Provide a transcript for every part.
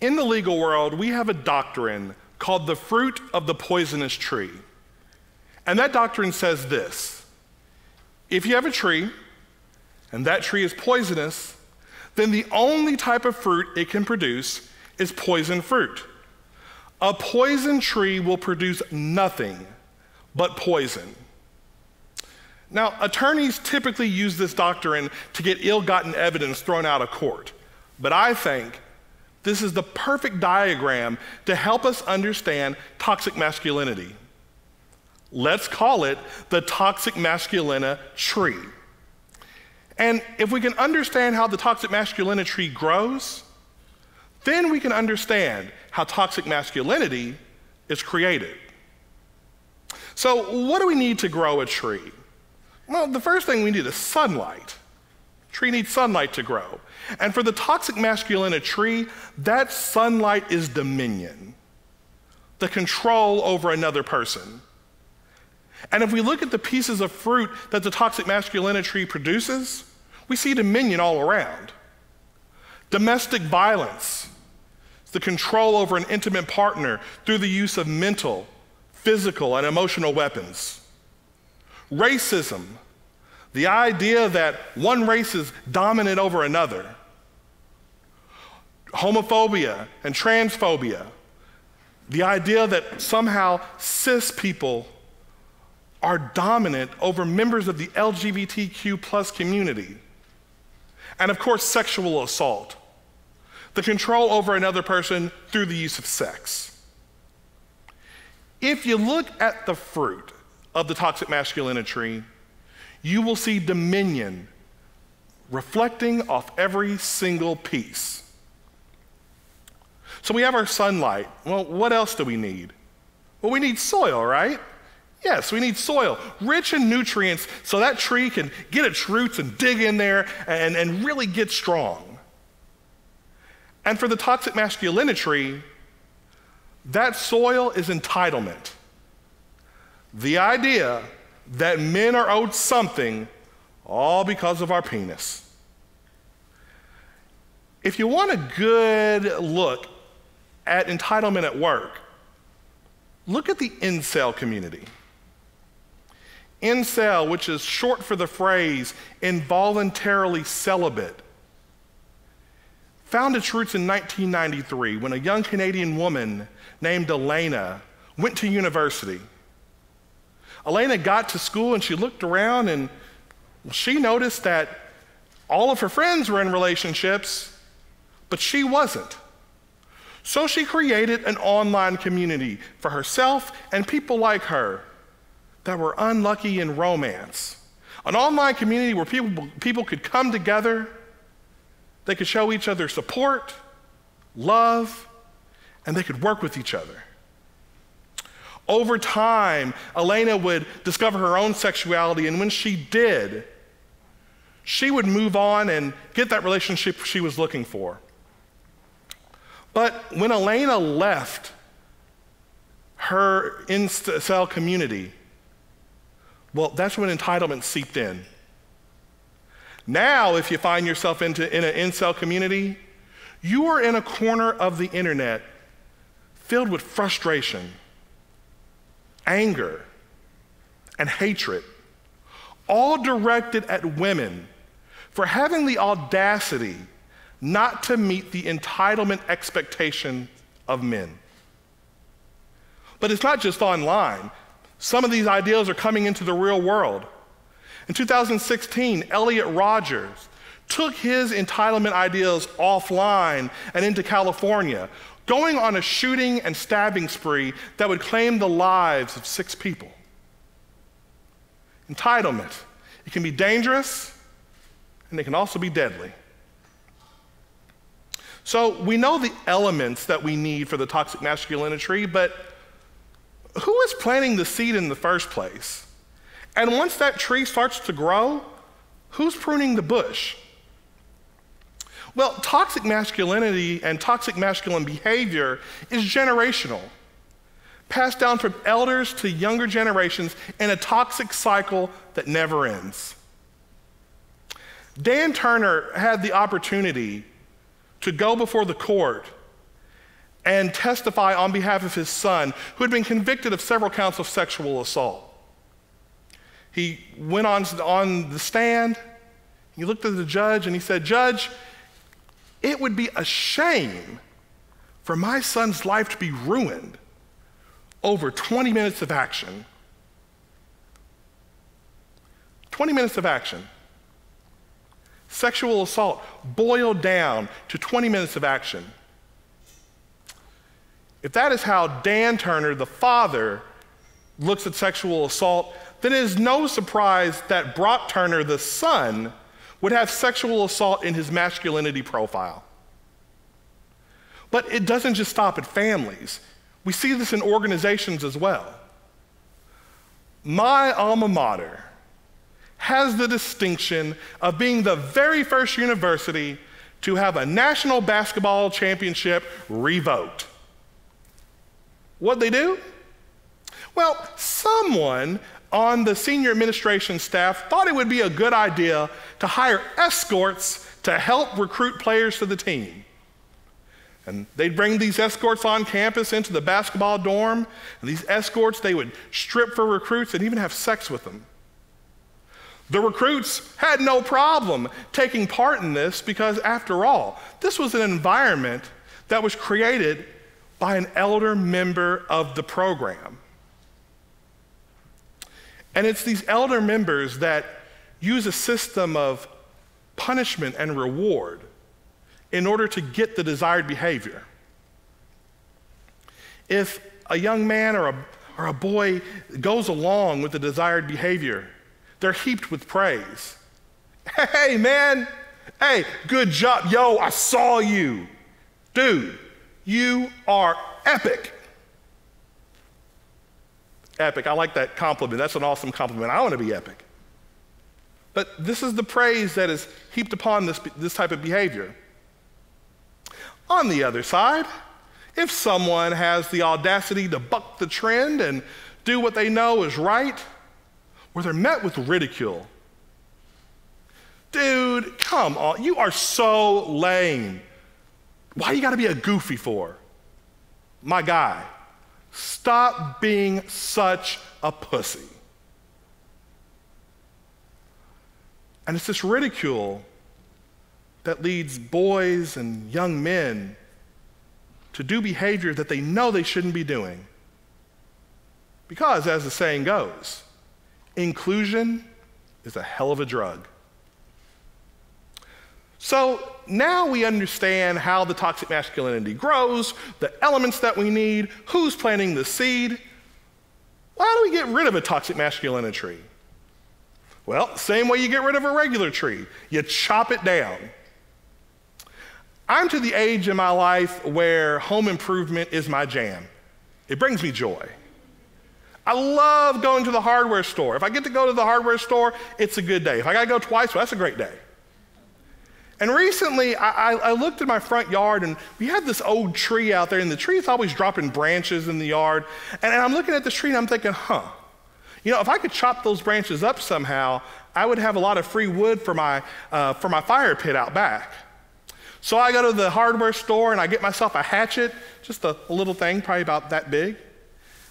In the legal world, we have a doctrine called the fruit of the poisonous tree. And that doctrine says this if you have a tree and that tree is poisonous, then the only type of fruit it can produce is poison fruit. A poison tree will produce nothing but poison. Now, attorneys typically use this doctrine to get ill gotten evidence thrown out of court. But I think this is the perfect diagram to help us understand toxic masculinity. Let's call it the toxic masculina tree. And if we can understand how the toxic MasculiniTree grows, then we can understand how toxic masculinity is created. So, what do we need to grow a tree? Well, the first thing we need is sunlight. Tree needs sunlight to grow. And for the toxic MasculiniTree, that sunlight is dominion, the control over another person. And if we look at the pieces of fruit that the toxic masculine tree produces, we see dominion all around. Domestic violence, the control over an intimate partner through the use of mental, physical, and emotional weapons. Racism, the idea that one race is dominant over another. Homophobia and transphobia, the idea that somehow cis people are dominant over members of the LGBTQ plus community. And of course, sexual assault, the control over another person through the use of sex. If you look at the fruit of the toxic masculinity tree, you will see dominion reflecting off every single piece. So we have our sunlight. Well, what else do we need? Well, we need soil, right? Yes, we need soil, rich in nutrients, so that tree can get its roots and dig in there and, and really get strong. And for the toxic masculinity tree, that soil is entitlement. The idea that men are owed something all because of our penis. If you want a good look at entitlement at work, look at the incel community. Incel, which is short for the phrase involuntarily celibate, found its roots in 1993 when a young Canadian woman named Elena went to university. Elena got to school and she looked around and she noticed that all of her friends were in relationships, but she wasn't. So she created an online community for herself and people like her that were unlucky in romance. An online community where people, people could come together, they could show each other support, love, and they could work with each other. Over time, Elena would discover her own sexuality, and when she did, she would move on and get that relationship she was looking for. But when Elena left her incel community, well, that's when entitlement seeped in. Now, if you find yourself into, in an incel community, you are in a corner of the internet filled with frustration anger, and hatred, all directed at women for having the audacity not to meet the entitlement expectation of men. But it's not just online. Some of these ideals are coming into the real world. In 2016, Elliot Rogers took his entitlement ideas offline and into California, going on a shooting and stabbing spree that would claim the lives of six people. Entitlement. It can be dangerous and it can also be deadly. So we know the elements that we need for the toxic masculinity tree, but who is planting the seed in the first place? And once that tree starts to grow, who's pruning the bush? Well, toxic masculinity and toxic masculine behavior is generational. passed down from elders to younger generations in a toxic cycle that never ends. Dan Turner had the opportunity to go before the court and testify on behalf of his son, who had been convicted of several counts of sexual assault. He went on, on the stand, he looked at the judge, and he said, Judge, it would be a shame for my son's life to be ruined over 20 minutes of action. 20 minutes of action. Sexual assault boiled down to 20 minutes of action. If that is how Dan Turner, the father, looks at sexual assault, then it is no surprise that Brock Turner, the son, would have sexual assault in his masculinity profile. But it doesn't just stop at families, we see this in organizations as well. My alma mater has the distinction of being the very first university to have a national basketball championship revoked. What'd they do? Well, someone on the senior administration staff thought it would be a good idea to hire escorts to help recruit players to the team. And they'd bring these escorts on campus into the basketball dorm, and these escorts, they would strip for recruits and even have sex with them. The recruits had no problem taking part in this because, after all, this was an environment that was created by an elder member of the program. And it's these elder members that use a system of punishment and reward in order to get the desired behavior. If a young man or a, or a boy goes along with the desired behavior, they're heaped with praise. Hey, man, hey, good job. Yo, I saw you. Dude, you are epic. Epic. I like that compliment. That's an awesome compliment. I want to be epic. But this is the praise that is heaped upon this, this type of behavior. On the other side, if someone has the audacity to buck the trend and do what they know is right, where they're met with ridicule, dude, come on, you are so lame. Why you gotta be a goofy for? My guy, stop being such a pussy. And it's this ridicule that leads boys and young men to do behavior that they know they shouldn't be doing. Because, as the saying goes, inclusion is a hell of a drug. So now we understand how the toxic masculinity grows, the elements that we need, who's planting the seed. Why do we get rid of a toxic masculinity? Tree? Well, same way you get rid of a regular tree, you chop it down. I'm to the age in my life where home improvement is my jam. It brings me joy. I love going to the hardware store. If I get to go to the hardware store, it's a good day. If I gotta go twice, well, that's a great day. And recently, I, I, looked at my front yard and we had this old tree out there, and the tree is always dropping branches in the yard. And, and I'm looking at this tree and I'm thinking, huh, you know, if I could chop those branches up somehow, I would have a lot of free wood for my, uh, for my fire pit out back. So I go to the hardware store and I get myself a hatchet, just a, a little thing, probably about that big.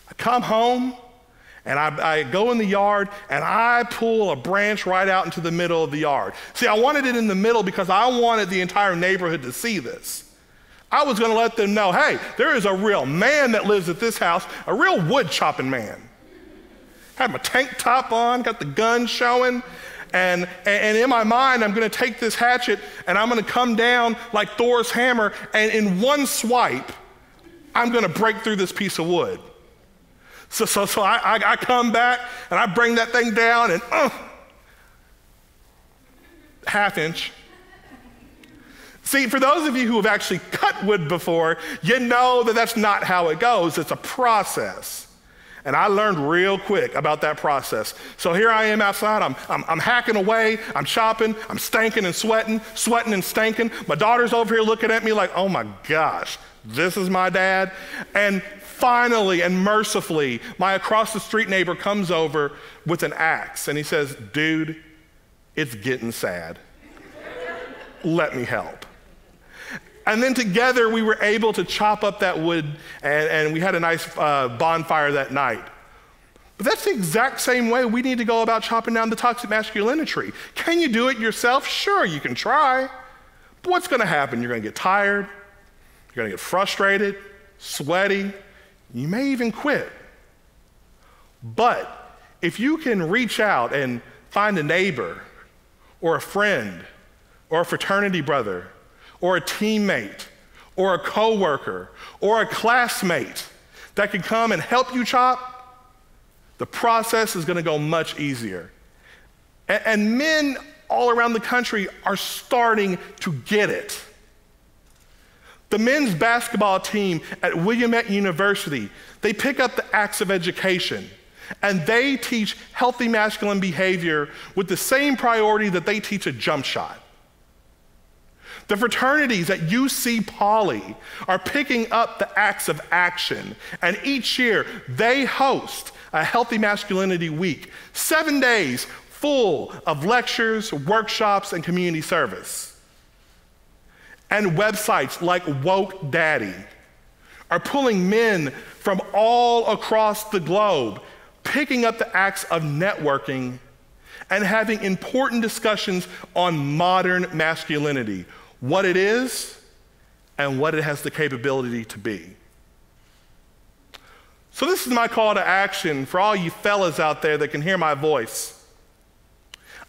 I come home and I, I, go in the yard and I pull a branch right out into the middle of the yard. See, I wanted it in the middle because I wanted the entire neighborhood to see this. I was going to let them know hey, there is a real man that lives at this house, a real wood chopping man. Had my tank top on, got the gun showing, and, and in my mind, I'm going to take this hatchet and I'm going to come down like Thor's hammer, and in one swipe, I'm going to break through this piece of wood. So, so, so I, I, I come back and I bring that thing down and uh, half inch. See, for those of you who have actually cut wood before, you know that that's not how it goes. It's a process. And I learned real quick about that process. So here I am outside. I'm, I'm, I'm hacking away. I'm chopping. I'm stanking and sweating, sweating and stanking. My daughter's over here looking at me like, oh my gosh, this is my dad. And finally and mercifully, my across the street neighbor comes over with an axe and he says, Dude, it's getting sad. Let me help. And then together we were able to chop up that wood and, and we had a nice uh, bonfire that night. But that's the exact same way we need to go about chopping down the toxic masculinity tree. Can you do it yourself? Sure, you can try. But what's going to happen? You're going to get tired, you're going to get frustrated, sweaty, you may even quit. But if you can reach out and find a neighbor or a friend or a fraternity brother or a teammate or a coworker or a classmate that can come and help you chop, the process is going to go much easier. And, and men all around the country are starting to get it. The men's basketball team at Willamette University, they pick up the acts of education and they teach healthy masculine behavior with the same priority that they teach a jump shot. The fraternities at UC Poly are picking up the acts of action, and each year they host a Healthy Masculinity Week, seven days full of lectures, workshops, and community service. And websites like Woke Daddy are pulling men from all across the globe, picking up the acts of networking and having important discussions on modern masculinity, what it is and what it has the capability to be. So, this is my call to action for all you fellas out there that can hear my voice.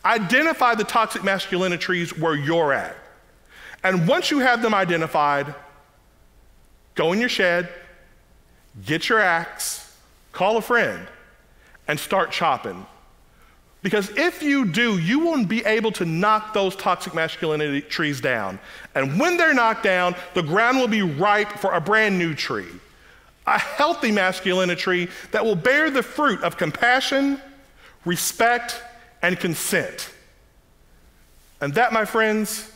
Identify the toxic masculinities where you're at. And once you have them identified, go in your shed, get your axe, call a friend, and start chopping. Because if you do, you won't be able to knock those toxic masculinity trees down. And when they're knocked down, the ground will be ripe for a brand new tree a healthy masculinity tree that will bear the fruit of compassion, respect, and consent. And that, my friends,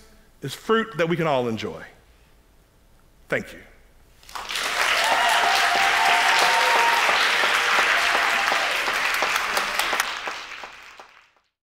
is fruit that we can all enjoy. Thank you.